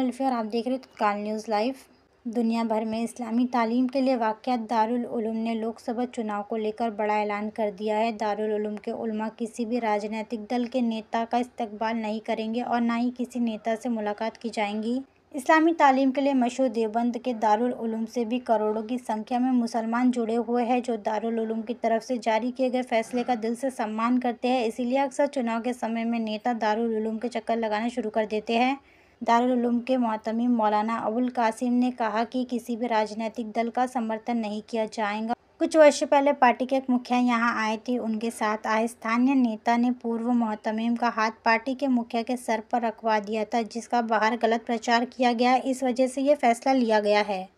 अल्फी और आप देख रहे तत्काल न्यूज़ लाइव। दुनिया भर में इस्लामी तालीम के लिए वाक़ दारुल ने लोकसभा चुनाव को लेकर बड़ा ऐलान कर दिया है। दारुल के उलमा किसी भी राजनीतिक दल के नेता का इस्तकबाल नहीं करेंगे और ना ही किसी नेता से मुलाकात की जाएँगी। इस्लामी तालीम के लिए मशहूर देवबंद के दारुल से भी करोड़ों की संख्या में मुसलमान जुड़े हुए हैं, जो दारुल की तरफ़ से जारी किए गए फैसले का दिल से सम्मान करते हैं। इसीलिए अक्सर चुनाव के समय में नेता दारुल के चक्कर लगाना शुरू कर देते हैं। दारुल उलूम के मोहतमी मौलाना अबुल कासिम ने कहा कि किसी भी राजनीतिक दल का समर्थन नहीं किया जाएगा। कुछ वर्ष पहले पार्टी के एक मुखिया यहाँ आए थे। उनके साथ आए स्थानीय नेता ने पूर्व मोहतमिम का हाथ पार्टी के मुखिया के सर पर रखवा दिया था, जिसका बाहर गलत प्रचार किया गया। इस वजह से ये फैसला लिया गया है।